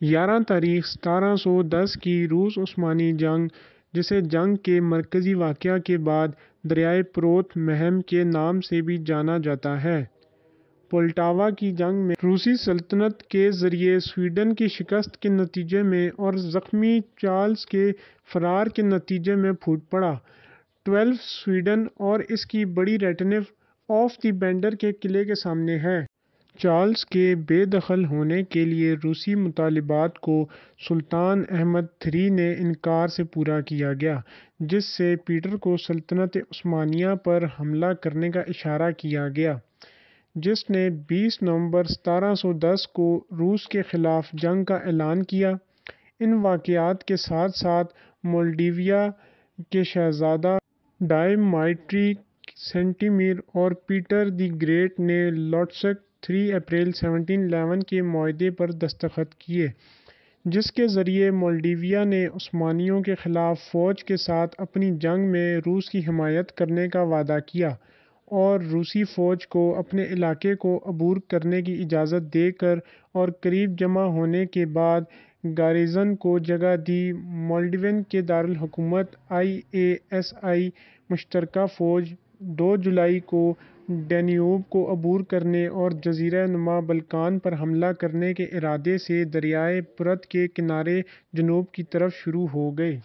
یارہ تاریخ ستارہ سو دس کی روس عثمانی جنگ، جسے جنگ کے مرکزی واقعہ کے بعد دریائے پروت مہم کے نام سے بھی جانا جاتا ہے۔ پولٹاوا کی جنگ میں روسی سلطنت کے ذریعہ سویڈن کی شکست کے نتیجے میں اور زخمی چارلس کے فرار کے نتیجے میں پھوٹ پڑا۔ ٹویلف سویڈن اور اس کی بڑی ریٹینو آف دی بینڈر کے قلعے کے سامنے ہے۔ چارلس کے بے دخل ہونے کے لیے روسی مطالبات کو سلطان احمد تھری نے انکار سے پورا کیا گیا، جس سے پیٹر کو سلطنت عثمانیہ پر حملہ کرنے کا اشارہ کیا گیا، جس نے بیس نومبر ستارہ سو دس کو روس کے خلاف جنگ کا اعلان کیا۔ ان واقعات کے ساتھ ساتھ مولڈیویا کے شہزادہ ڈائمائٹری سینٹیمیر اور پیٹر دی گریٹ نے Lutsk three April seventeen eleven کے معاہدے پر دستخط کیے، جس کے ذریعہ مولڈیویا نے عثمانیوں کے خلاف فوج کے ساتھ اپنی جنگ میں روس کی حمایت کرنے کا وعدہ کیا اور روسی فوج کو اپنے علاقے کو عبور کرنے کی اجازت دے کر اور قریب جمع ہونے کے بعد گارنیزن کو جگہ دی۔ مولڈوین کے دارالحکومت آئی اے ایس آئی مشترکہ فوج دو جولائی کو ڈینیوب کو عبور کرنے اور جزیرہ نما بلقان پر حملہ کرنے کے ارادے سے دریائے پرت کے کنارے جنوب کی طرف شروع ہو گئے۔